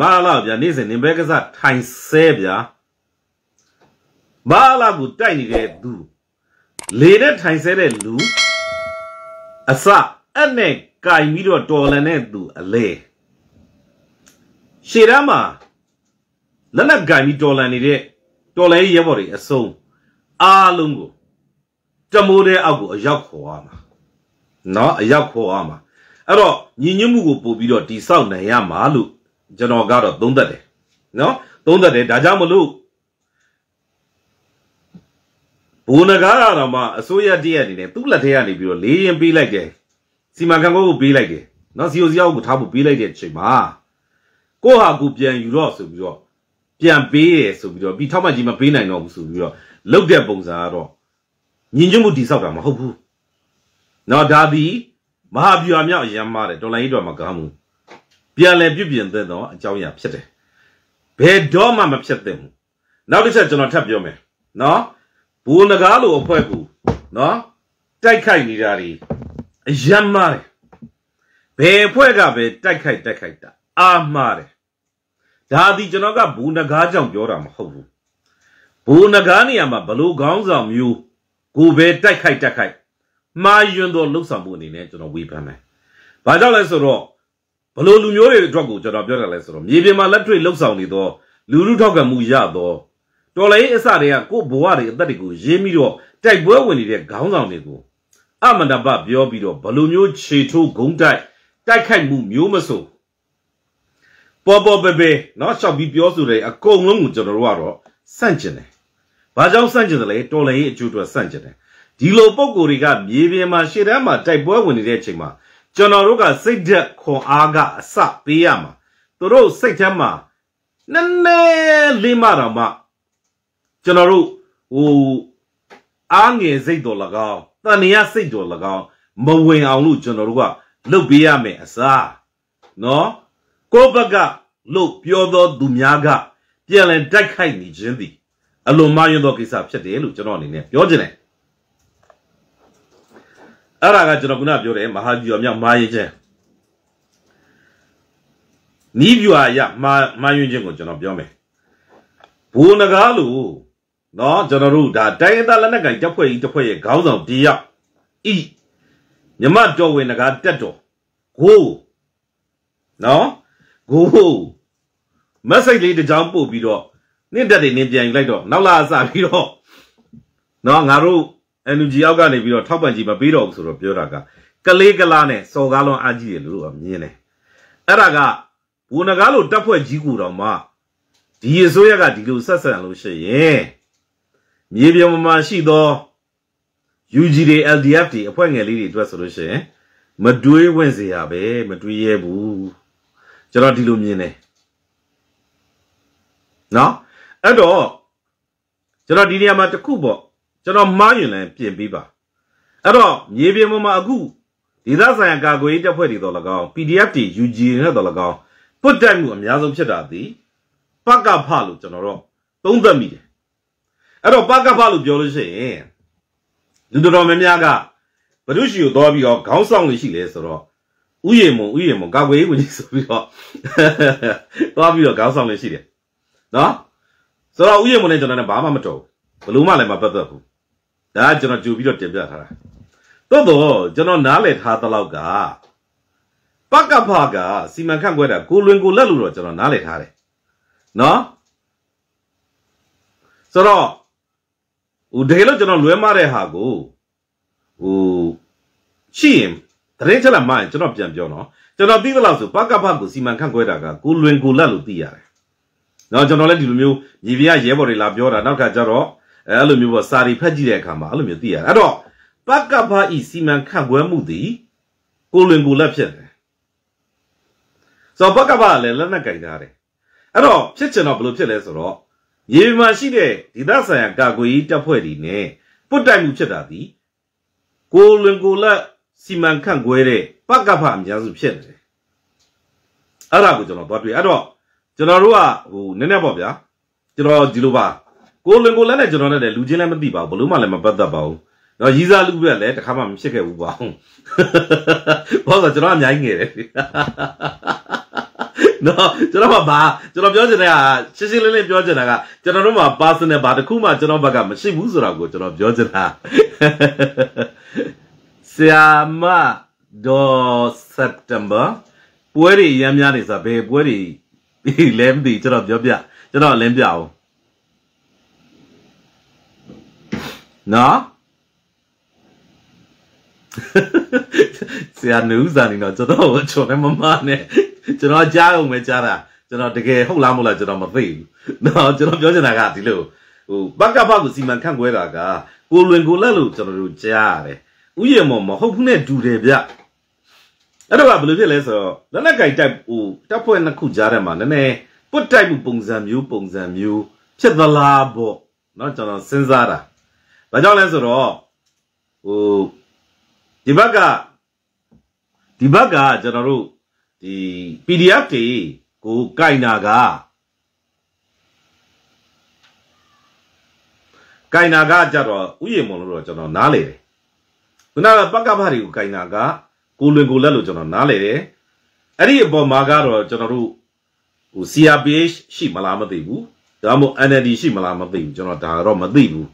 မာလာဗျာနေ့စဉ်နင်ဘဲကစားထိုင်ဆဲဗျာမာလာကိုတိုက်နေတဲ့သူလေနဲ့ထိုင်ဆဲတဲ့လူအစအဲ့နဲ့ကင်ပြီးတော့တော်လန်တဲ့သူအလဲရှေ့တန်းမှာလက်လက်ကင်ပြီးတော်လန်နေတဲ့တော်လန်ရဲ့ရဲဘော်တွေအစုံအားလုံးကိုတမိုးတဲ့အောက်ကိုအရောက်ခေါ်ရမှာနော်အရောက်ခေါ်ရမှာအဲ့တော့ညီညွတ်မှုကိုပို့ပြီးတော့တိဆောက်နိုင်ရမှာလို့ ကျွန်တော်ကတော့သုံးသပ်တယ်နော်သုံးသပ်တယ်ဒါကြောင့်မလို့ဘူနဂါရတော်မှာအစိုးရတည့်ရအနေနဲ့သူ့လက်ထဲကနေပြီးတော့လေးရင်ပေးလိုက်တယ်စီမံခန့်ခွဲကိုပေးလိုက်တယ်နော်စီအိုစီအောက်ကိုထားဖို့ပေးလိုက်တဲ့အချိန်မှာကိုဟာကိုပြန်ယူတော့ဆိုပြီးတော့ပြန်ပေးရဆိုပြီးတော့ပြီးထောက်မှတ်ကြီးမပေးနိုင်တော့ဘူးဆိုပြီးတော့လုတ်တဲ့ပုံစံကတော့ညီညွတ်မှုတိဆောက်တာမဟုတ်ဘူးနော်ဒါဒီမဟာဗျူဟာမြောက်အရမ်းမားတယ်တော်လိုင်းကြီးတော်မှာကားမှု ပြန်လဲပြုပြင်တဲ့တော့အကြောင်းအရာဖြစ်တယ်ဘယ်တော့မှမဖြစ်သင့်ဘူးနောက်တစ်ချက်ကျွန်တော်ထပ်ပြောမယ်နော်ဘူနဂါလိုအဖွဲ့ကူနော်တိုက်ခိုက်နေတာတွေအယမ်းမားတယ်ဘယ်အဖွဲ့ကပဲတိုက်ခိုက်တိုက်ခိုက်တာအာမှားတယ်ဒါသည်ကျွန်တော်ကဘူနဂါကြောင့်ပြောတာမဟုတ်ဘူးဘူနဂါနေရာမှာဘလို့ခေါင်းဆောင်မျိုးကိုပဲတိုက်ခိုက်တိုက်ခိုက်မှားယွန်းသောလှုပ်ဆောင်မှုအနေနဲ့ကျွန်တော်ဝေဖန်မယ်။ဘာကြောင့်လဲဆိုတော့ ဘလို့လူမျိုးတွေအတွက်ကိုကျွန်တော်ပြောတာလဲဆိုတော့မြေပြင်မှာလက်တွေ့လှုပ်ဆောင်နေသောလူလူထောက်ခံမှုရသောတော်လိုင်းအစတွေကကို့ဘဝတွေအသက်တွေကိုရေးပြီးတော့တိုက်ပွဲဝင်နေတဲ့ခေါင်းဆောင်တွေကိုအမန္တပပြောပြီးတော့ဘလို့မျိုးခြေထိုးဂုံးတိုက်တိုက်ခိုက်မှုမျိုးမဆိုပေါ်ပေါ်ပေပေနော်ရှောက်ပြီးပြောဆိုတယ်အကုန်လုံးကိုကျွန်တော်တို့ကတော့စန့်ကျင်တယ်။ဘာကြောင့်စန့်ကျင်တယ်လဲတော်လိုင်းအကျိုးအတွက်စန့်ကျင်တယ်။ဒီလိုပုံကိုယ်တွေကမြေပြင်မှာရှေ့တန်းမှာတိုက်ပွဲဝင်နေတဲ့အချိန်မှာ ကျွန်တော်တို့ကစိတ်ဓာတ်ခွန်အားကအစပေးရမှာသူတို့စိတ်ထဲမှာနည်းနည်းလေးမှတော့မှကျွန်တော်တို့ဟိုအားငယ်စိတ်တော်၎င်းတန်ရစိတ်တော်၎င်းမဝင်အောင်လို့ကျွန်တော်တို့ကလှုပ်ပေးရမယ်အစားနော်ကိုယ့်ဘက်ကလှုပ်ပြောသောသူများကပြန်လဲတိုက်ခိုက်နေခြင်းသည်အလွန်မှားယွင်းသောကိစ္စဖြစ်တယ်လို့ကျွန်တော်အနေနဲ့ပြောချင်တယ် အဲ့ဒါကကျွန်တော်ခုနပြောတယ်မဟာဗျူဟာမြောက်မာရင်ချင်းနီးဗျူဟာရမာမာရင်ချင်းကိုကျွန်တော်ပြောမယ်ဘူနဂါလို့နော်ကျွန်တော်တို့ဒါတိုင်းအသားလက်နက်ကင်တပ်ဖွဲ့ကြီးတပ်ဖွဲ့ရဲ့ခေါင်းဆောင်တယောက်ဤမြမတော်ဝင်နဂါတက်တော်ကိုနော်ကိုမက်ဆေ့လေးတစ်ကြောင်းပို့ပြီးတော့နင့်တက်တွေနင်းပြန်ယူလိုက်တော့နောက်လာအစပြီးတော့နော်ငါတို့ NUG အောက်ကနေပြီးတော့ထောက်ပံ့ကြီးမပေးတော့ဘူးဆိုတော့ပြောတာကကလေးကလားနဲ့စော်ကားလွန်အားကြီးတယ်လို့မြင်တယ်အဲ့ဒါကဘူနကားလို့တပ်ဖွဲ့ကြီးကူတော်မှဒီအစိုးရကဒီလိုဆက်ဆံလို့ရှိရင်မြေပြင်မှာရှိသော UG တွေ LDF တွေအဖွဲ့ငယ်လေးတွေအတွက်ဆိုလို့ရှိရင်မတွေးဝင်စေရပဲမတွေးရဲဘူးကျွန်တော်ဒီလိုမြင်တယ်နော်အဲ့တော့ကျွန်တော်ဒီနေရာမှာတခုပေါ့ ကျွန်တော်မှားရင်လည်းပြင်ပေးပါအဲ့တော့မြေပြင်ပေါ်မှာအခုဒေသဆိုင်ရာကာကွယ်ရေးတပ်ဖွဲ့တွေတော့၎င်း PDF တွေ UG နဲ့တော့၎င်းပုတ်တိုက်မှုအများဆုံးဖြစ်တာသည်ပကဖလို့ကျွန်တော်တို့သုံးသပ်မိတယ်အဲ့တော့ပကဖလို့ပြောလို့ရှိရင်လူတော်တော်များများကဘဒုရှိကိုသွားပြီးတော့ခေါင်းဆောင်လေးရှိလဲဆိုတော့ဥယျာဉ်မုံဥယျာဉ်မုံကာကွယ်ရေးဝန်ကြီးဆိုပြီးတော့သွားပြီးတော့ခေါင်းဆောင်လေးရှိတယ်နော်ဆိုတော့ဥယျာဉ်မုံနဲ့ကျွန်တော်လည်းဘာမှမတော်ဘူးဘလို့မှလည်းမပတ်သက်ဘူး ဒါကကျွန်တော်ကြိုပြီးတော့တင်ပြထားတာသို့တော့ကျွန်တော်နားလည်ထားသလောက်ကပကဖကစီမံခန့်ခွဲတာကိုလွင်ကိုလက်လို့တော့ကျွန်တော်နားလည်ထားတယ်နော်ဆိုတော့ဟိုတကယ်လို့ကျွန်တော်လွဲမတဲ့ဟာကိုဟိုရှိရင်တရင်ချက်လာမှရင်ကျွန်တော်ပြန်ပြောနော်ကျွန်တော်သိသလောက်ဆိုပကဖကိုစီမံခန့်ခွဲတာကကိုလွင်ကိုလက်လို့သိရတယ်နော်ကျွန်တော်လည်းဒီလိုမျိုးညီပြရဲဘော်တွေလာပြောတာနောက်ခါကျတော့ အဲ့လိုမျိုးပေါ့စာရီဖတ်ကြည့်တဲ့အခါမှာအဲ့လိုမျိုးသိရတယ်အဲ့တော့ပကဖဤစီမံခန့်ခွဲမှုသည်ကိုလွင်ကိုလက်ဖြစ်တယ်ဆိုတော့ပကဖလည်းလက်နက်ကင်ထားတယ်အဲ့တော့ဖြစ်ချင်တော့ဘယ်လိုဖြစ်လဲဆိုတော့ရေမှာရှိတဲ့ဒေသဆိုင်ရာကာကွယ်ရေးတပ်ဖွဲ့တွေနဲ့ပုတ်တိုက်မှုဖြစ်တာသည်ကိုလွင်ကိုလက်စီမံခန့်ခွဲတဲ့ပကဖအများစုဖြစ်နေတယ်အဲ့ဒါကိုကျွန်တော်သွားတွေ့အဲ့တော့ကျွန်တော်တို့ကဟိုနည်းနည်းပေါ့ဗျာကျွန်တော်ဒီလိုပါ ကိုလွင်ကိုလက်နဲ့ကျွန်တော်နဲ့လူချင်းလည်းမသိပါဘူးဘလို့မှလည်းမပတ်သက်ပါဘူးတော့ရီးစားလူပဲလည်းတခါမှမဖြစ်ခဲ့ဘူးပါဘာလို့ကျွန်တော်အများကြီးငယ်တယ်နော်ကျွန်တော်ကဘာကျွန်တော်ပြောချင်တဲ့ကရှင်းရှင်းလင်းလင်းပြောချင်တာကကျွန်တော်တို့မှာ personal ဘာတစ်ခုမှကျွန်တော်ဘက်ကမရှိဘူးဆိုတာကိုကျွန်တော်ပြောချင်တာဆရာမဒေါ် September ပွဲတွေရမ်းများနေစားဘယ်ပွဲတွေလဲမသိကျွန်တော်ပြောပြကျွန်တော်လင်းပြအောင် နော်ဆရာနူးစာနေတော့ကျွန်တော်ကျွန်တော်မမနဲ့ကျွန်တော်ကြားအောင်ပဲကြားတာကျွန်တော်တကယ်ဟုတ်လားမဟုတ်လားကျွန်တော်မသိဘူးနော်ကျွန်တော်ပြောချင်တာကဒီလိုဟိုဘက်ကဘက်ကိုစီမံခန့်ခွဲတာကကိုလွင်ကိုလက်လို့ကျွန်တော်တို့ကြားရတယ်ဥယျာဉ်မော်မဟုတ်ဘူးနဲ့တူတယ်ဗျအဲ့တော့ကဘယ်လိုဖြစ်လဲဆိုတော့လက်လက်ကြိုက်တိုက်ဟိုတပ်ဖွဲ့နှစ်ခုကြားထဲမှာနည်းနည်းပွတ်တိုက်မှုပုံစံမျိုးပုံစံမျိုးဖြစ်သလားပေါ့နော်ကျွန်တော်စဉ်းစားတာ ဘာကြောင့်လဲဆိုတော့ဟိုဒီဘက်ကဒီဘက်ကကျွန်တော်တို့ဒီ PDF တွေကိုကြိုင်နာကကြိုင်နာကကြတော့ဥယျာဉ်မလို့တော့ကျွန်တော်နားလေတယ်ခုနကပကဖတွေကိုကြိုင်နာကကိုလွင်ကိုလက်လို့ကျွန်တော်နားလေတယ်အဲ့ဒီအပေါ်မှာကတော့ကျွန်တော်တို့ဟို CRPH ရှိမလားမသိဘူးဒါမှမဟုတ် NLD ရှိမလားမသိဘူးကျွန်တော်ဒါတော့မသိဘူး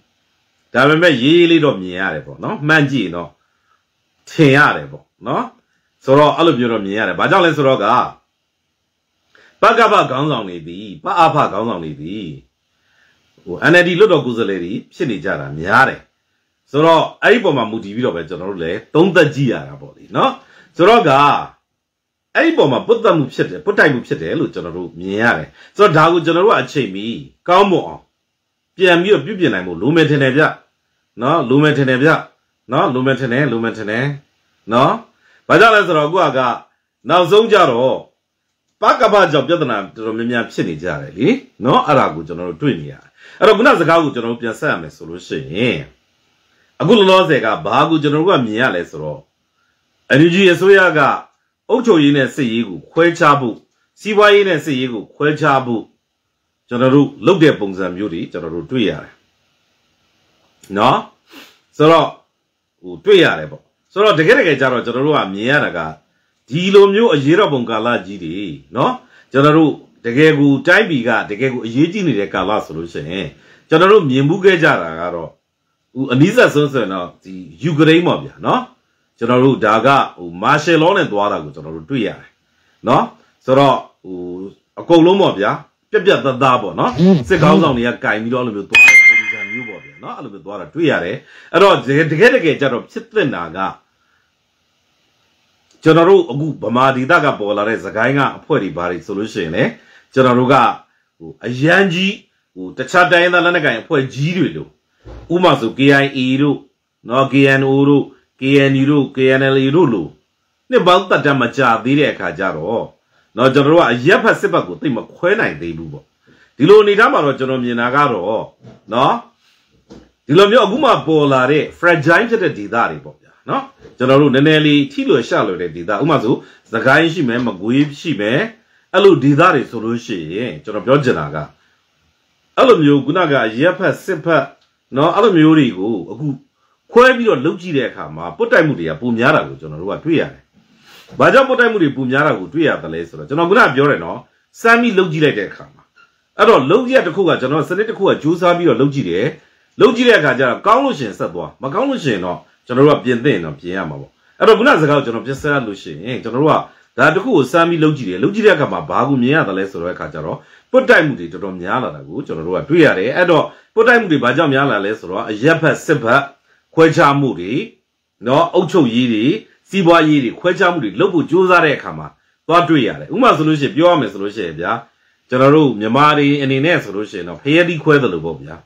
ဒါပေမဲ့ရေးရေးလေးတော့မြင်ရတယ်ပေါ့နော်မှန်ကြည့်တော့ထင်ရတယ်ပေါ့နော်ဆိုတော့အဲ့လိုပြောတော့မြင်ရတယ်ဘာကြောင့်လဲဆိုတော့ကပကပခေါင်းဆောင်နေသည်ပအဖခေါင်းဆောင်နေသည်ဟို NLD လွတ်တော်ကိုယ်စားလှယ်တွေဖြစ်နေကြတာများတယ်ဆိုတော့အဲ့ဒီပုံမှာမူတည်ပြီးတော့ပဲကျွန်တော်တို့လည်းသုံးသက်ကြည့်ရတာပေါ့လေနော်ဆိုတော့ကအဲ့ဒီပုံမှာပုတ်တက်မှုဖြစ်တယ်ပုတ်တိုက်မှုဖြစ်တယ်လို့ကျွန်တော်တို့မြင်ရတယ်ဆိုတော့ဒါကိုကျွန်တော်တို့အချိန်မီကောင်းမွန်အောင် ပြန်ပြီးတော့ပြုပြင်နိုင်ဖို့လိုမယ်ထင်တယ်ဗျနော်လိုမယ်ထင်တယ်ဗျနော်လိုမယ်ထင်တယ်လိုမယ်ထင်တယ်နော်ဘာကြောင့်လဲဆိုတော့အခုကနောက်ဆုံးကြတော့ပကပကြောင့်ပြဿနာတော်တော်များများဖြစ်နေကြတယ်လीနော်အဲ့ဒါကိုကျွန်တော်တို့တွေ့နေရတယ်အဲ့တော့ခုနစကားကိုကျွန်တော်တို့ပြန်ဆက်ရမယ်ဆိုလို့ရှိရင်အခုလောလောဆယ်ကဘာကိုကျွန်တော်တို့ကမြင်ရလဲဆိုတော့ energy အစိုးရကအုပ်ချုပ်ရေးနဲ့စစ်ရေးကိုခွဲခြားဖို့စီးပွားရေးနဲ့စစ်ရေးကိုခွဲခြားဖို့ ကျွန်တော်တို့လုပ်တဲ့ပုံစံမျိုးတွေကျွန်တော်တို့တွေ့ရတယ်နော်ဆိုတော့ဟိုတွေ့ရတယ်ပေါ့ဆိုတော့တကယ်တကယ်ကြတော့ကျွန်တော်တို့ကမြင်ရတာကဒီလိုမျိုးအရေးတော်ပုံကာလကြီးတွေနော်ကျွန်တော်တို့တကယ်ကိုတိုင်းပြည်ကတကယ်ကိုအရေးကြီးနေတဲ့ကာလဆိုလို့ရှိရင်ကျွန်တော်တို့မြင်မှုခဲ့ကြတာကတော့ဟိုအနည်းဆက်ဆုံးဆိုရင်တော့ဒီယူကရိန်းပေါ့ဗျာနော်ကျွန်တော်တို့ဒါကဟိုမာရှယ်လောနဲ့သွားတာကိုကျွန်တော်တို့တွေ့ရတယ်နော်ဆိုတော့ဟိုအကုန်လုံးပေါ့ဗျာ ပြက်ပြက်သားသားပေါ့နော်စစ်ကောင်းဆောင်တွေကကင်ပြီးတော့အဲ့လိုမျိုးသွားတဲ့ပုံစံမျိုးပေါ့ဗျာနော်အဲ့လိုမျိုးသွားတာတွေ့ရတယ်အဲ့တော့တကယ်တကယ်တကယ်ကြတော့ဖြစ်တဲ့နာကကျွန်တော်တို့အခုဗမာဒေသကပေါ်လာတဲ့သခိုင်းကအဖွဲ့တွေဘာတွေဆိုလို့ရှိရင်လေကျွန်တော်တို့ကဟိုအရန်ကြီးဟိုတခြားတိုင်းသားလက်နက်ကိုင်အဖွဲ့ကြီးတွေလို့ဥပမာဆို KIA တို့နော် KNO တို့ KNU တို့ KNL တို့လို့နှစ်ပေါင်းတတ်တမကြသေးတဲ့အခါကျတော့ နော်ကျွန်တော်တို့ကအရက်ဖက်စစ်ဘက်ကိုသိမခွဲနိုင်သေးဘူးပေါ့ဒီလိုအနေထားမှာတော့ကျွန်တော်မြင်တာကတော့နော်ဒီလိုမျိုးအခုမှပေါ်လာတဲ့ fragile ဖြစ်တဲ့ဒေသတွေပေါ့ဗျာနော်ကျွန်တော်တို့နည်းနည်းလေးထိလွယ်ရှလွယ်တဲ့ဒေသဥပမာဆိုသခိုင်းရှိမယ်မကွေးရှိမယ်အဲ့လိုဒေသတွေဆိုလို့ရှိရင်ကျွန်တော်ပြောချင်တာကအဲ့လိုမျိုးခုနကရက်ဖက်စစ်ဖက်နော်အဲ့လိုမျိုးတွေကိုအခုခွဲပြီးတော့လုတ်ကြည့်တဲ့အခါမှာပုတ်တိုက်မှုတွေကပုံများတာကိုကျွန်တော်တို့ကတွေ့ရတယ်။ ဘာကြောင့်ပုတ်တိုက်မှုတွေပုံများတာကိုတွေ့ရတယ်လဲဆိုတော့ကျွန်တော်ခုနကပြောတယ်နော်စမ်းပြီးလုတ်ကြည့်လိုက်တဲ့အခါမှာအဲ့တော့လုတ်ရက်တစ်ခုကကျွန်တော်စနစ်တစ်ခုကကြိုးစားပြီးတော့လုတ်ကြည့်တယ်။လုတ်ကြည့်တဲ့အခါကျတော့ကောင်းလို့ရှိရင်ဆက်သွားမကောင်းလို့ရှိရင်တော့ကျွန်တော်တို့ကပြင်သင့်ရင်တော့ပြင်ရမှာပေါ့။အဲ့တော့ခုနစကားကိုကျွန်တော်ပြဆက်ရလို့ရှိရင်ကျွန်တော်တို့ကဒါတခုကိုစမ်းပြီးလုတ်ကြည့်တယ်လုတ်ကြည့်တဲ့အခါမှာဘာကိုမြင်ရတယ်လဲဆိုတော့အခါကျတော့ပုတ်တိုက်မှုတွေတော်တော်များလာတာကိုကျွန်တော်တို့ကတွေ့ရတယ်အဲ့တော့ပုတ်တိုက်မှုတွေဘာကြောင့်များလာလဲဆိုတော့အရက်ဖက်စစ်ဖက်ခွဲခြားမှုတွေနော်အုပ်ချုပ်ရေးတွေ စီးပွားရေးတွေခွဲခြားမှုတွေလုပ်ဖို့ကြိုးစားတဲ့အခါမှာသွားတွေ့ရတယ်ဥပမာဆိုလို့ရှိရင်ပြောရမယ်ဆိုလို့ရှိရင်ဗျာကျွန်တော်တို့မြန်မာတွေအနေနဲ့ဆိုလို့ရှိရင်တော့ဖျက်သီးခွဲတယ်လို့ပေါ့ဗျာ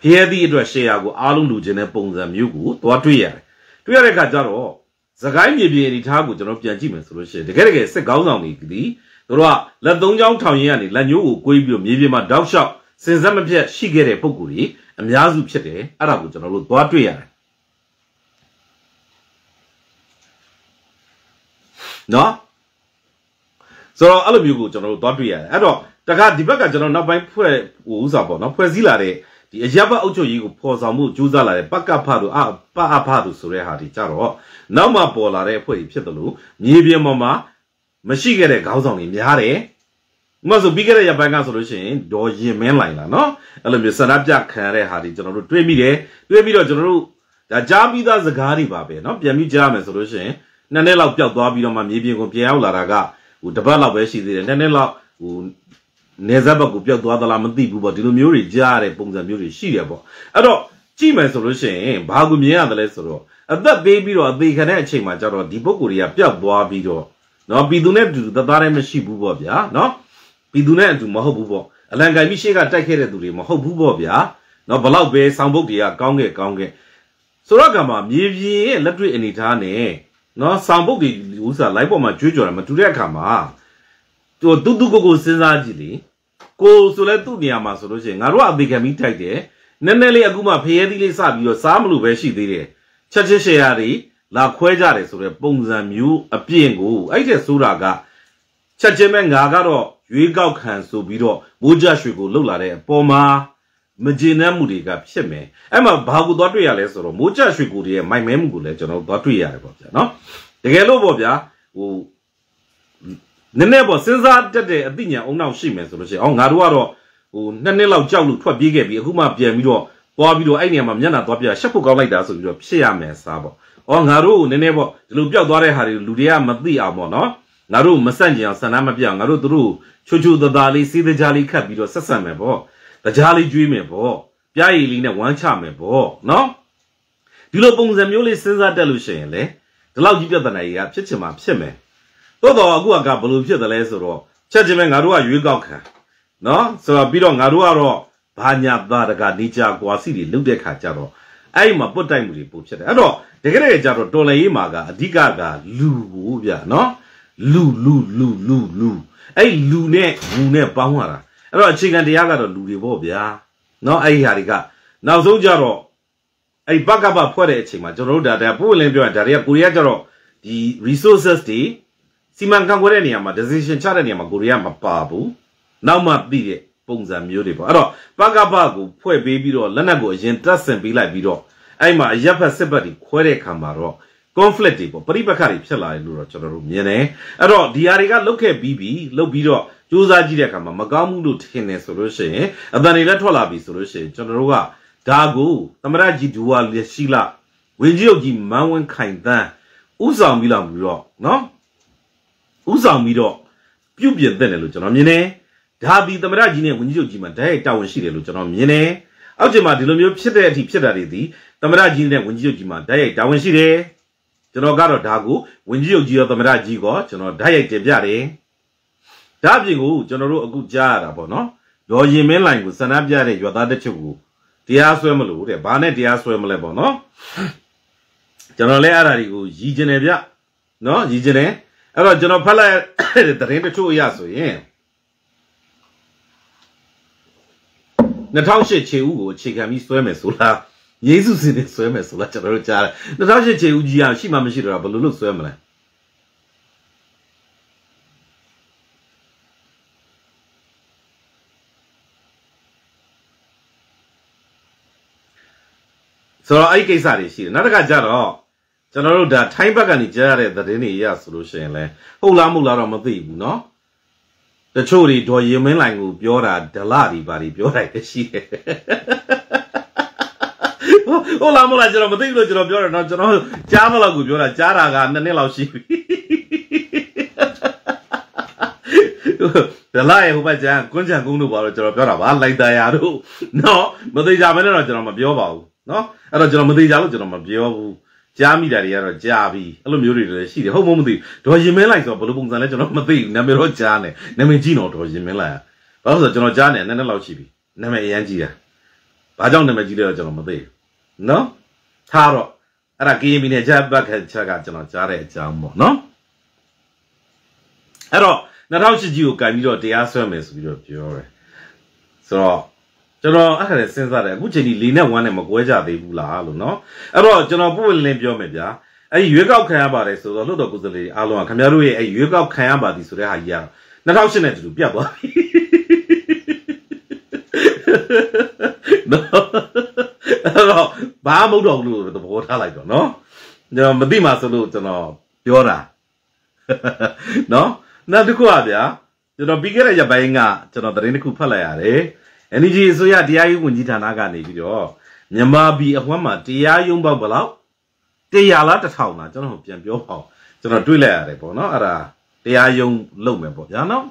ဖျက်သီးအတွက်ရှယ်ယာကိုအားလုံးလူချင်းတဲ့ပုံစံမျိုးကိုသွားတွေ့ရတယ်တွေ့ရတဲ့အခါကျတော့သခိုင်းမြေပြင်အနေထားကိုကျွန်တော်ပြန်ကြည့်မယ်ဆိုလို့ရှိရင်တကယ်တကယ်စစ်ကောင်းဆောင်တွေဒီတို့ကလက်သုံးချောင်းထောင်ရင်ကနေလက်ညှိုးကိုကိုးပြီးတော့မြေပြင်မှာတောက်လျှောက်စင်စက်မပြတ်ရှိခဲ့တဲ့ပုံကူတွေအများစုဖြစ်တယ်အဲ့ဒါကိုကျွန်တော်တို့သွားတွေ့ရတယ် နော်ဆိုတော့အဲ့လိုမျိုးကိုကျွန်တော်တို့သွားတွေ့ရတယ်အဲ့တော့တခါဒီဘက်ကကျွန်တော်နောက်ပိုင်းဖွဲ့ဟိုဥစားပေါ့နော်ဖွဲ့စည်းလာတဲ့ဒီအရက်ဘအုပ်ချုပ်ရေးကိုဖော်ဆောင်မှုကြိုးစားလာတဲ့ပကဖတို့အပအဖတို့ဆိုတဲ့ဟာဒီကြတော့နောက်မှပေါ်လာတဲ့အဖွဲ့ကြီးဖြစ်တယ်လို့မြေပြင်ပေါ်မှာမရှိခဲ့တဲ့ခေါင်းဆောင်တွေများတယ်ဥပမာဆိုပြီးခဲ့တဲ့ရက်ပိုင်းကဆိုလို့ရှိရင်ဒေါ်ရင်မင်းလိုက်လာနော်အဲ့လိုမျိုးဆန္ဒပြခံရတဲ့ဟာတွေကျွန်တော်တို့တွေးမိတယ်တွေးပြီးတော့ကျွန်တော်တို့ဒါကြားပြီးသားစကားတွေပါပဲနော်ပြန်ပြီးကြားမယ်ဆိုလို့ရှိရင် နှစ်နှစ်လောက်ပျောက်သွားပြီးတော့မှမြေပြင်ကိုပြန်ရောက်လာတာကဟိုတပတ်လောက်ပဲရှိသေးတယ်နှစ်နှစ်လောက်ဟိုနေဇက်ဘက်ကိုပျောက်သွားသလားမသိဘူးပေါ့ဒီလိုမျိုးတွေကြားရတဲ့ပုံစံမျိုးတွေရှိတယ်ပေါ့အဲ့တော့ကြည့်မယ်ဆိုလို့ရှိရင်ဘာကိုမြင်ရတယ်လဲဆိုတော့အသက်ပေးပြီးတော့အသေးခံတဲ့အချိန်မှာကျတော့ဒီပုဂ္ဂိုလ်တွေကပျောက်သွားပြီးတော့နော်ပြည်သူနဲ့တူတသားလည်းမရှိဘူးပေါ့ဗျာနော်ပြည်သူနဲ့အတူမဟုတ်ဘူးပေါ့အလံကန်ပြီးရှေ့ကတိုက်ခဲ့တဲ့သူတွေမဟုတ်ဘူးပေါ့ဗျာနော်ဘလောက်ပဲဆောင်းပုတ်တွေကကောင်းခဲ့ကောင်းခဲ့ဆိုတော့ကမှမြေပြင်ရဲ့လက်တွေ့အနေထားနဲ့ နော်ဆောင်းပုတ်တွေဥစားလိုက်ပေါ်မှာကြွေးကြော်တာမတူတဲ့အခါမှာတူတူတူကိုကိုစဉ်းစားကြည့်လေကိုဆိုလဲသူ့နေရာမှာဆိုလို့ရှိရင်ငါတို့ကအသေးခံပြီးတိုက်တယ်နည်းနည်းလေးအခုမှဖျဲသီးလေးစပြီးတော့စားမလို့ပဲရှိသေးတယ်ချက်ချင်းရှယ်ယာတွေလာခွဲကြတယ်ဆိုတဲ့ပုံစံမျိုးအပြင်ကိုအဲ့တဲ့ဆိုတာကချက်ချင်းပဲငါကတော့ရွေးကောက်ခံဆိုပြီးတော့မိုးကြရွှေကိုလှုပ်လာတဲ့အပေါ်မှာ မကျေနပ်မှုတွေကဖြစ်မယ်အဲ့မှာဘာကိုသွားတွေ့ရလဲဆိုတော့မိုးကြရွှေကိုတွေရဲ့မိုက်မဲမှုကိုလည်းကျွန်တော်သွားတွေ့ရတယ်ပေါ့ဗျာနော်တကယ်လို့ပေါ့ဗျာဟိုနည်းနည်းပေါ့စဉ်းစားတတ်တဲ့အသိဉာဏ်အုံနောက်ရှိမယ်ဆိုလို့ရှိရင်အော်ငါတို့ကတော့ဟိုနှစ်နှစ်လောက်ကြောက်လို့ထွက်ပြေးခဲ့ပြီးအခုမှပြန်ပြီးတော့သွားပြီးတော့အဲ့နေရာမှာမျက်နှာသွားပြရှက်ဖို့ကောင်းလိုက်တာဆိုပြီးတော့ဖြစ်ရမယ်စားပေါ့။အော်ငါတို့ကိုနည်းနည်းပေါ့ဒီလိုပျောက်သွားတဲ့ဟာတွေလူတွေကမသိအောင်ပေါ့နော်။ငါတို့မဆန့်ကျင်အောင်ဆန္ဒမပြအောင်ငါတို့တို့ချိုချိုတသားလေးစီးတကြားလေးခတ်ပြီးတော့ဆက်ဆံမယ်ပေါ့။ တကြားလေးကျွေးမယ်ပေါ့။ပြားရည်လေးနဲ့ဝမ်းချမယ်ပေါ့နော်။ဒီလိုပုံစံမျိုးလေးစဉ်းစားတတ်လို့ရှိရင်လေဒီလောက်ကြီးပြဿနာကြီးကဖြစ်ချင်မှဖြစ်မယ်။သို့တော့အခုကဘလို့ဖြစ်တယ်လဲဆိုတော့ချက်ချင်းပဲငါတို့ကရွေးကောက်ခံနော်ဆိုတော့ပြီးတော့ငါတို့ကတော့ဘာညာသားတကနေကြကွာစီတွေလုတဲ့ခါကျတော့အဲ့မှာပုတ်တိုက်မှုတွေပို့ဖြစ်တယ်အဲ့တော့တကယ်တကယ်ကျတော့တော်လည်ရေးမှာကအဓိကကလူဘူးဗျနော်လူလူလူလူလူအဲ့လူနဲ့ငူနဲ့ပေါင်းရတာ အဲ့တော့အခြေခံတရားကတော့လူတွေပေါ့ဗျာနော်အဲ့ဒီဟာတွေကနောက်ဆုံးကျတော့အဲ့ဘက်ကဘဖွဲ့တဲ့အချိန်မှာကျွန်တော်တို့ဒါတရားပို့လင်းပြောရင်ဒါတွေကကိုရီးယားကျတော့ဒီ resources တွေစီမံခန့်ခွဲတဲ့နေရာမှာ decision ချတဲ့နေရာမှာကိုရီးယားမပါဘူးနောက်မှပြီးတဲ့ပုံစံမျိုးတွေပေါ့အဲ့တော့ပကပကိုဖွဲ့ပေးပြီးတော့လက်နက်ကိုအရင်တက်ဆင်ပေးလိုက်ပြီးတော့အဲ့မှာအရက်ဖက်စစ်ဘက်တွေခွဲတဲ့ခံမှာတော့ conflict တွေပေါ့ပဋိပက္ခတွေဖြစ်လာတယ်လို့တော့ကျွန်တော်တို့မြင်တယ်အဲ့တော့ဒီဟာတွေကလုတ်ခဲ့ပြီးပြီလုတ်ပြီးတော့ စူးစမ်းကြည့်တဲ့အခါမှာမကောင်းမှုလို့ထင်တယ်ဆိုလို့ရှိရင်အတန်တွေလည်းထွက်လာပြီဆိုလို့ရှိရင်ကျွန်တော်တို့ကဒါကိုသမရကြီးဒူဝါလက်ရှိလာဝင်းကြီးုပ်ကြီးမန်းဝင်းခိုင်တန်းဥဆောင်ပြီးလောက်ပြီးတော့နော်ဥဆောင်ပြီးတော့ပြုတ်ပြတဲ့တယ်လို့ကျွန်တော်မြင်တယ်ဒါဒီသမရကြီးနဲ့ဝန်ကြီးချုပ်ကြီးမှာဓာတ်ရိုက်တာဝန်ရှိတယ်လို့ကျွန်တော်မြင်တယ်။အောက်ကျမှာဒီလိုမျိုးဖြစ်တဲ့အထိဖြစ်တာတွေဒီသမရကြီးနဲ့ဝန်ကြီးချုပ်ကြီးမှာဓာတ်ရိုက်တာဝန်ရှိတယ်။ကျွန်တော်ကတော့ဒါကိုဝန်ကြီးချုပ်ကြီးရောသမရကြီးကောကျွန်တော်ဓာတ်ရိုက်တင်ပြတယ်။ ဒါအပြင်ကိုကျွန်တော်တို့အခုကြားရတာပေါ့နော်။ဒေါ်ရင်မင်းလိုင်ကိုစန္ဒပြတဲ့ရွာသားတစ်ချုပ်ကိုတရားစွဲမလို့တဲ့။ဘာနဲ့တရားစွဲမလဲပေါ့နော်။ကျွန်တော်လည်းအဲ့ဒါတွေကိုရည်ကျင်တယ်ဗျ။နော်ရည်ကျင်တယ်။အဲ့တော့ကျွန်တော်ဖတ်လိုက်တဲ့သတင်းတချို့အရဆိုရင်2008ခြေဦးကိုအခြေခံပြီးဆွဲမယ်ဆိုလားယေရှုစင်နဲ့ဆွဲမယ်ဆိုလားကျွန်တော်တို့ကြားတယ်2008ခြေဦးကြီးကရှိမှမရှိတော့ဘယ်လိုလုပ်ဆွဲမလဲ ဆိုတော့အဲ့ဒီကိစ္စတွေရှိတယ်နောက်တစ်ခါကျတော့ကျွန်တော်တို့ဒါထိုင်းဘက်ကနေကြားရတဲ့သတင်းတွေရဆိုလို့ရှိရင်လဲဟုတ်လားမဟုတ်လားတော့မသိဘူးเนาะတချို့တွေဒေါ်ရင်မင်းလိုင်ကိုပြောတာဒလတွေပါတွေပြောတာရှိတယ်ဟုတ်လားမလားကျွန်တော်မသိဘူးလို့ကျွန်တော်ပြောတယ်နော်ကျွန်တော်ကြားမလောက်ကိုပြောတာကြားတာကနှစ်နှစ်လောက်ရှိပြီဒလာရဲ့ဟိုဘက်ကျန်ကွန်းချန်ကုန်းတို့ပါတော့ကျွန်တော်ပြောတာပါလိုက်တာရတို့နော်မသိကြမနဲ့တော့ကျွန်တော်မပြောပါဘူး နော်အဲ့တော့ကျွန်တော်မသိကြလို့ကျွန်တော်မပြောဘူးကြားမိတာတွေကတော့ကြားပြီအဲ့လိုမျိုးတွေလည်းရှိတယ်ဟုတ်မမသိဒေါ်ရင်မင်းလိုက်ဆိုဘယ်လိုပုံစံလဲကျွန်တော်မသိဘူးနာမည်တော့ကြားနေနာမည်ကြည့်တော့ဒေါ်ရင်မင်းလိုက်ဘာလို့ဆိုတော့ကျွန်တော်ကြားနေနည်းနည်းလောက်ရှိပြီနာမည်အရန်ကြီးတာဘာကြောင့်နာမည်ကြီးလဲတော့ကျွန်တော်မသိဘူးနော်ထားတော့အဲ့ဒါကရင်ပြည်နယ်ဂျာဘတ်ခက်ချက်ကကျွန်တော်ကြားတဲ့အကြောင်းပေါ့နော်အဲ့တော့2008ကြီးကိုကင်ပြီးတော့တရားစွဲမယ်ဆိုပြီးတော့ပြောတယ်ဆိုတော့ ကျွန်တော်အဲ့ခါလေးစဉ်းစားတယ်အခုချိန်ဒီ၄နဲ့1နဲ့မကွဲကြသေးဘူးလားလို့နော်အဲ့တော့ကျွန်တော်ပို့ဝင်လင်းပြောမယ်ဗျာအဲ့ရွေးကောက်ခံရပါတယ်ဆိုတော့လွတ်တော်ကိုယ်စားလှယ်အားလုံးကခင်ဗျားတို့ရဲ့အဲ့ရွေးကောက်ခံရပါသည်ဆိုတဲ့ဟာကြီးကတော့2008နဲ့တူတူပြတ်သွားပြီနော်အဲ့တော့ဘာမဟုတ်တော့ဘူးလို့သဘောထားလိုက်တော့နော်ကျွန်တော်မသိမှဆိုလို့ကျွန်တော်ပြောတာနော်နောက်တစ်ခုอ่ะဗျာကျွန်တော်ပြီးခဲ့တဲ့ရက်ပိုင်းကကျွန်တော်သတင်းတစ်ခုဖတ်လိုက်ရတယ် NGO အစိုးရတရားရေးဝန်ကြီးဌာနကနေပြီးတော့မြန်မာပြည်အဝမ်းမှာတရားရုံးပေါက်ဘယ်လောက်100လား1000လားကျွန်တော်ပြန်ပြောပါဦးကျွန်တော်တွေးလိုက်ရတယ်ပေါ့နော်အဲ့ဒါတရားရုံးလုပ်မယ်ပေါ့ဗျာနော်